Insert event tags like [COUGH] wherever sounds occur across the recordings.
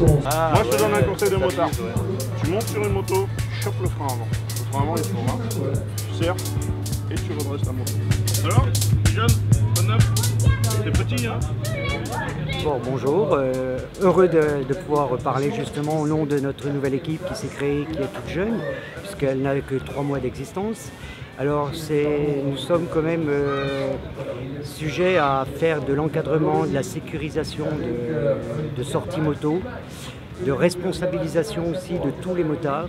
Moi, je te donne un conseil de motard. Tu montes sur une moto, tu chopes le frein avant. Le frein avant, il faut là. Tu serres et tu redresses la moto. Alors, jeune, bonne neuf T'es petit, hein Bon, bonjour, euh, heureux de, de pouvoir parler justement au nom de notre nouvelle équipe qui s'est créée, qui est toute jeune, puisqu'elle n'a que trois mois d'existence. Alors nous sommes quand même euh, sujets à faire de l'encadrement, de la sécurisation de sorties moto, de responsabilisation aussi de tous les motards,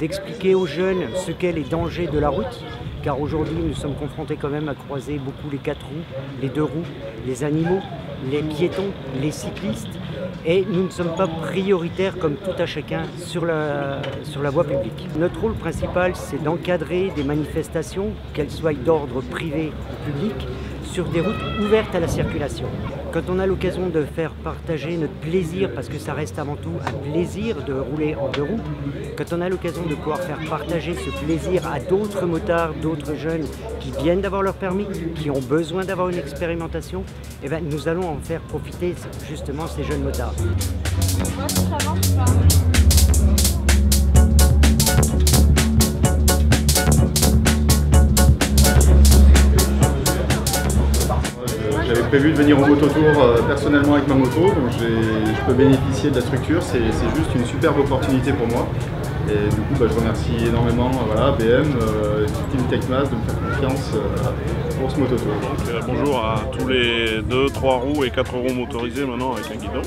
d'expliquer aux jeunes ce qu'est les dangers de la route, car aujourd'hui nous sommes confrontés quand même à croiser beaucoup les quatre roues, les deux roues, les animaux, les piétons, les cyclistes, et nous ne sommes pas prioritaires comme tout à chacun sur la, sur la voie publique. Notre rôle principal, c'est d'encadrer des manifestations, qu'elles soient d'ordre privé ou public, sur des routes ouvertes à la circulation. Quand on a l'occasion de faire partager notre plaisir, parce que ça reste avant tout un plaisir de rouler en deux roues, quand on a l'occasion de pouvoir faire partager ce plaisir à d'autres motards, d'autres jeunes qui viennent d'avoir leur permis, qui ont besoin d'avoir une expérimentation, eh ben, nous allons en faire profiter justement ces jeunes motards. Prévu de venir au mototour euh, personnellement avec ma moto, donc je peux bénéficier de la structure, c'est juste une superbe opportunité pour moi. Et du coup, bah, je remercie énormément euh, voilà, BM, euh, Team Techmas de me faire confiance euh, pour ce mototour. Euh, bonjour à tous les 2, 3 roues et 4 roues motorisés maintenant avec un guidon.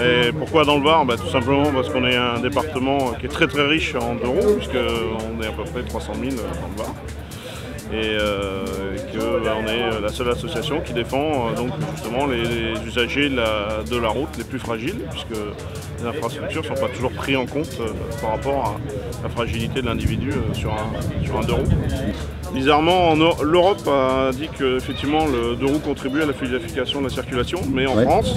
Et pourquoi dans le Var? Bah, Tout simplement parce qu'on est un département qui est très très riche en deux roues, puisqu'on est à peu près 300 000 dans le Var et euh, qu'on est la seule association qui défend euh, donc justement les, usagers de la, de la, route les plus fragiles, puisque les infrastructures ne sont pas toujours prises en compte euh, par rapport à la fragilité de l'individu euh, sur, un, sur un deux roues. Bizarrement, l'Europe a dit qu'effectivement le deux roues contribue à la fluidification de la circulation, mais en ouais. France,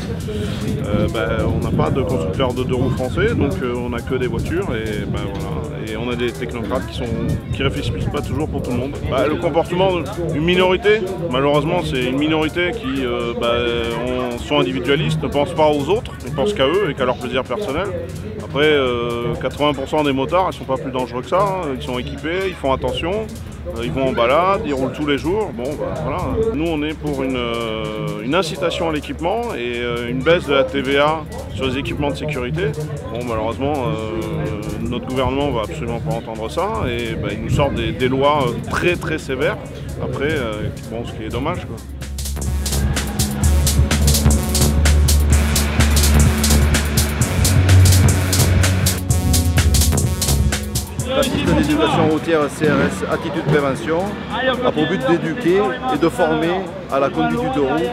euh, bah, on n'a pas de constructeur de deux roues français, donc euh, on n'a que des voitures et, bah, voilà. et on a des technocrates qui ne qui réfléchissent pas toujours pour tout le monde. Bah, le comportement d'une minorité, malheureusement c'est une minorité qui euh, on, sont individualistes, ne pensent pas aux autres, ne pensent qu'à eux et qu'à leur plaisir personnel. Après, 80% des motards, ils sont pas plus dangereux que ça, hein. ils sont équipés, ils font attention. Ils vont en balade, ils roulent tous les jours. Bon, bah, voilà. Nous, on est pour une, euh, une incitation à l'équipement et euh, une baisse de la TVA sur les équipements de sécurité. Bon, malheureusement, euh, notre gouvernement va absolument pas entendre ça et bah, il nous sort des, lois très très sévères. Après, bon, ce qui est dommage. La piste d'éducation routière CRS Attitude Prévention a pour but d'éduquer et de former à la conduite du roues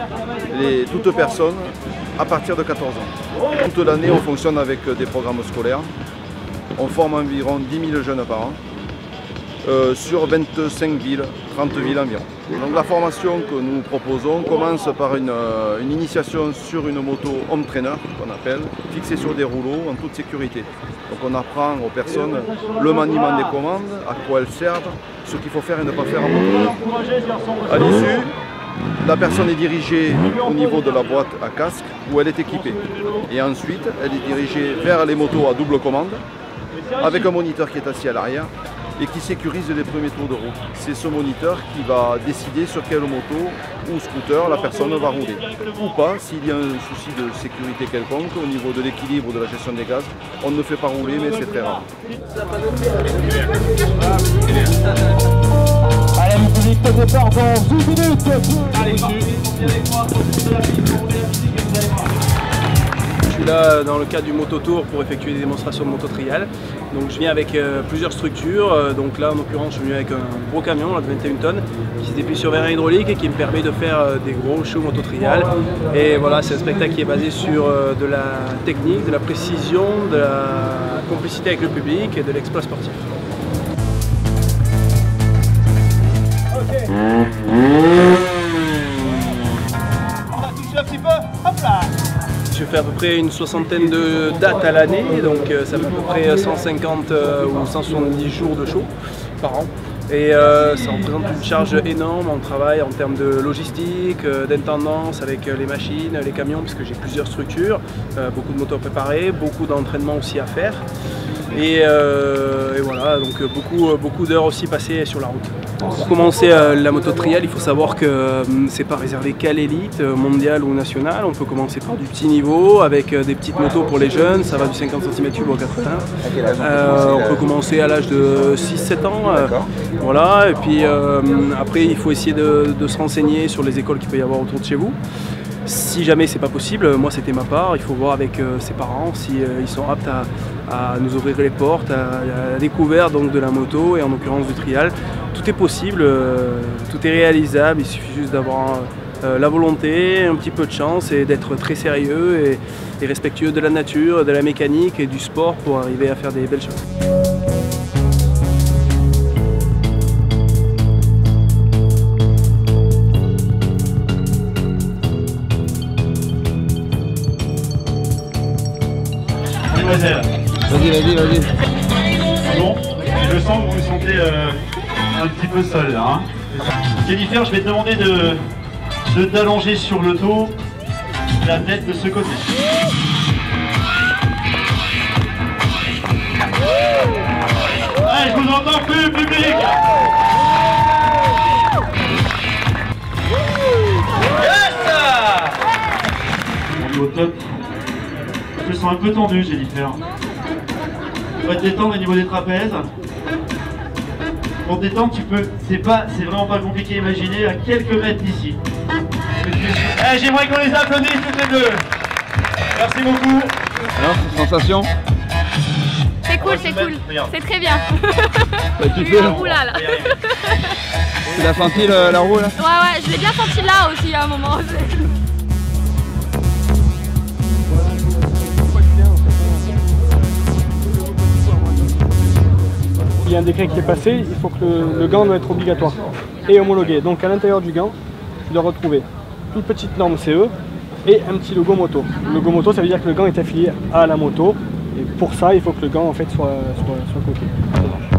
les, toutes personnes à partir de 14 ans. Toute l'année, on fonctionne avec des programmes scolaires. On forme environ 10 000 jeunes par an euh, sur 25 villes, 30 villes environ. Donc la formation que nous proposons commence par une, euh, initiation sur une moto home trainer qu'on appelle, fixée sur des rouleaux en toute sécurité. Donc on apprend aux personnes le maniement des commandes, à quoi elles servent, ce qu'il faut faire et ne pas faire en moto. À l'issue, la personne est dirigée au niveau de la boîte à casque où elle est équipée. Et ensuite, elle est dirigée vers les motos à double commande avec un moniteur qui est assis à l'arrière et qui sécurise les premiers tours de roue. C'est ce moniteur qui va décider sur quelle moto ou scooter la personne va rouler. Ou pas, s'il y a un souci de sécurité quelconque au niveau de l'équilibre de la gestion des gaz, on ne fait pas rouler mais c'est très rare. Allez, musique de départ dans une minute. Allez, je là dans le cadre du mototour pour effectuer des démonstrations de moto trial. Donc je viens avec euh, plusieurs structures. Euh, donc là en l'occurrence je suis venu avec un gros camion de 21 tonnes qui se déplie sur vérin hydraulique et qui me permet de faire euh, des gros shows moto trial. Et voilà c'est un spectacle qui est basé sur de la technique, de la précision, de la complicité avec le public et de l'exploit sportif. Je fais à peu près une soixantaine de dates à l'année, donc ça fait à peu près 150 ou 170 jours de show par an. Et euh, ça représente une charge énorme. On travaille en termes de logistique, euh, d'intendance avec les machines, les camions, puisque j'ai plusieurs structures, beaucoup de moteurs préparés, beaucoup d'entraînement aussi à faire. Et, et voilà, donc beaucoup, beaucoup d'heures aussi passées sur la route. Pour commencer euh, la moto trial, il faut savoir que euh, c'est pas réservé qu'à l'élite euh, mondiale ou nationale. On peut commencer par du petit niveau avec des petites motos pour les jeunes, ça va du 50 cm3 au 80. on peut commencer à l'âge de 6-7 ans. voilà, et puis après il faut essayer de, se renseigner sur les écoles qu'il peut y avoir autour de chez vous. Si jamais c'est pas possible, moi c'était ma part, il faut voir avec ses parents s'ils si, sont aptes à, nous ouvrir les portes, à, la découverte donc, de la moto et en l'occurrence du trial. Tout est possible, euh, tout est réalisable, il suffit juste d'avoir euh, la volonté, un petit peu de chance et d'être très sérieux et, respectueux de la nature, de la mécanique et du sport pour arriver à faire des belles choses. Vas-y, vas-y, vas-y. Bon, je sens que vous vous sentez euh, un petit peu seul là. Hein. Jennifer, je vais te demander de, de t'allonger sur le dos, la tête de ce côté. Un peu tendu, Jennifer. On va te détendre au niveau des trapèzes pour détendre, tu peux, c'est pas, c'est vraiment pas compliqué à imaginer, à quelques mètres d'ici. Eh, J'aimerais qu'on les applaudisse toutes les deux. Merci beaucoup. Alors, sensation C'est cool, c'est cool. C'est très bien. [LAUGHS] T'as kiffé là, là. Tu l'as senti la roue là? Ouais, ouais, je l'ai bien senti là aussi à un moment. Y a un décret qui est passé, il faut que le, gant doit être obligatoire et homologué. Donc à l'intérieur du gant, tu dois retrouver une petite norme CE et un petit logo moto. Le logo moto, ça veut dire que le gant est affilié à la moto. Et pour ça, il faut que le gant en fait soit, soit, soit.